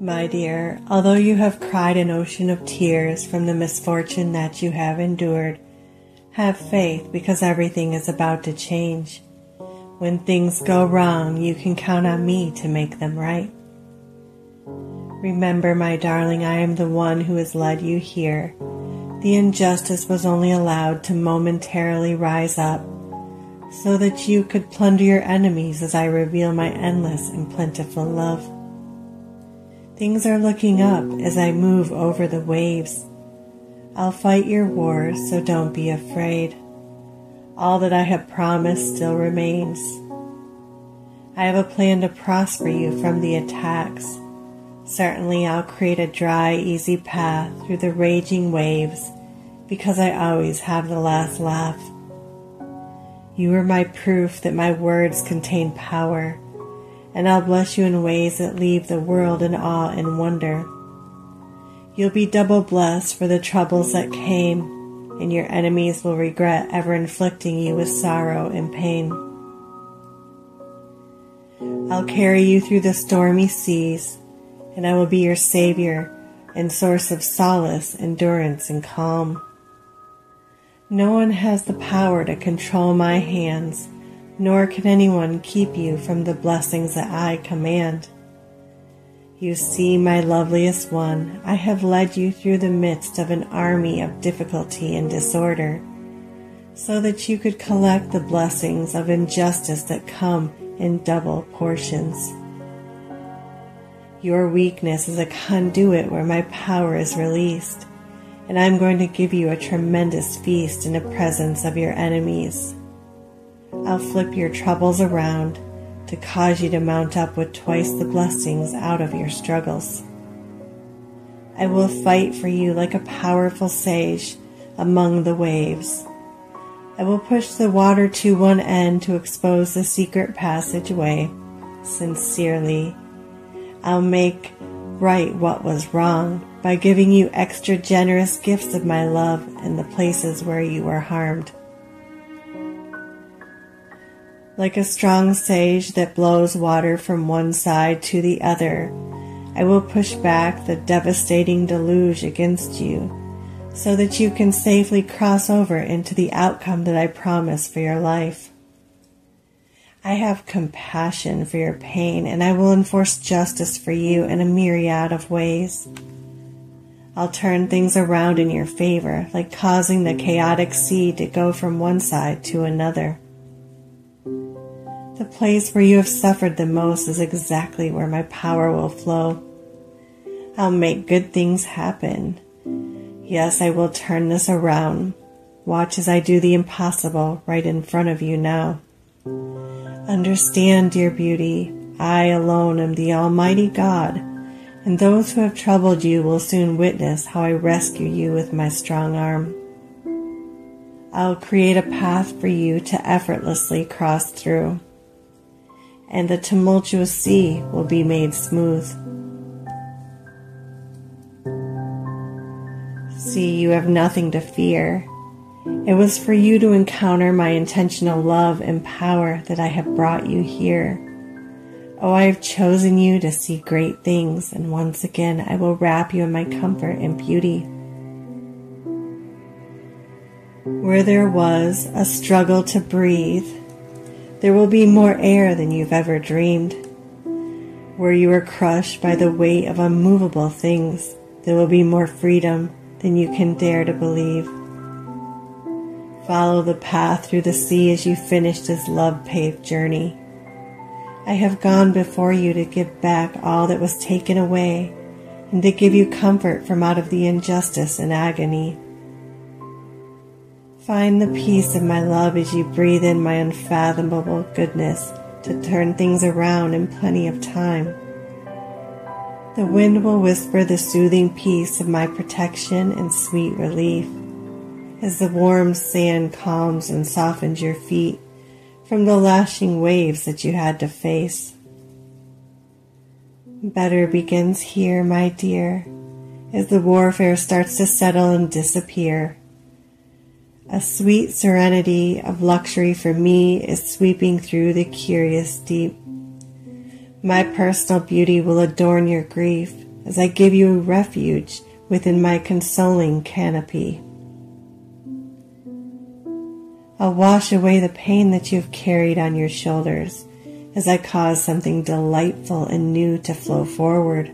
My dear, although you have cried an ocean of tears from the misfortune that you have endured, have faith because everything is about to change. When things go wrong, you can count on me to make them right. Remember, my darling, I am the one who has led you here. The injustice was only allowed to momentarily rise up so that you could plunder your enemies as I reveal my endless and plentiful love. Things are looking up as I move over the waves. I'll fight your wars, so don't be afraid. All that I have promised still remains. I have a plan to prosper you from the attacks. Certainly, I'll create a dry, easy path through the raging waves because I always have the last laugh. You are my proof that my words contain power and I'll bless you in ways that leave the world in awe and wonder. You'll be double blessed for the troubles that came, and your enemies will regret ever inflicting you with sorrow and pain. I'll carry you through the stormy seas, and I will be your savior and source of solace, endurance, and calm. No one has the power to control my hands nor can anyone keep you from the blessings that I command. You see, my loveliest one, I have led you through the midst of an army of difficulty and disorder, so that you could collect the blessings of injustice that come in double portions. Your weakness is a conduit where my power is released, and I'm going to give you a tremendous feast in the presence of your enemies. I'll flip your troubles around to cause you to mount up with twice the blessings out of your struggles. I will fight for you like a powerful sage among the waves. I will push the water to one end to expose the secret passageway. Sincerely, I'll make right what was wrong by giving you extra generous gifts of my love in the places where you were harmed. Like a strong sage that blows water from one side to the other, I will push back the devastating deluge against you so that you can safely cross over into the outcome that I promise for your life. I have compassion for your pain and I will enforce justice for you in a myriad of ways. I'll turn things around in your favor, like causing the chaotic sea to go from one side to another. The place where you have suffered the most is exactly where my power will flow. I'll make good things happen. Yes, I will turn this around. Watch as I do the impossible right in front of you now. Understand, dear beauty, I alone am the Almighty God, and those who have troubled you will soon witness how I rescue you with my strong arm. I'll create a path for you to effortlessly cross through and the tumultuous sea will be made smooth. See, you have nothing to fear. It was for you to encounter my intentional love and power that I have brought you here. Oh, I have chosen you to see great things, and once again I will wrap you in my comfort and beauty. Where there was a struggle to breathe, there will be more air than you've ever dreamed. Where you are crushed by the weight of unmovable things, there will be more freedom than you can dare to believe. Follow the path through the sea as you finish this love paved journey. I have gone before you to give back all that was taken away and to give you comfort from out of the injustice and agony. Find the peace of my love as you breathe in my unfathomable goodness to turn things around in plenty of time. The wind will whisper the soothing peace of my protection and sweet relief as the warm sand calms and softens your feet from the lashing waves that you had to face. Better begins here, my dear, as the warfare starts to settle and disappear. A sweet serenity of luxury for me is sweeping through the curious deep. My personal beauty will adorn your grief, as I give you refuge within my consoling canopy. I'll wash away the pain that you've carried on your shoulders as I cause something delightful and new to flow forward.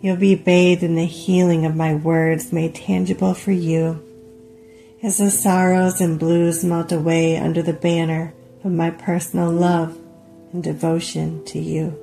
You'll be bathed in the healing of my words made tangible for you as the sorrows and blues melt away under the banner of my personal love and devotion to you.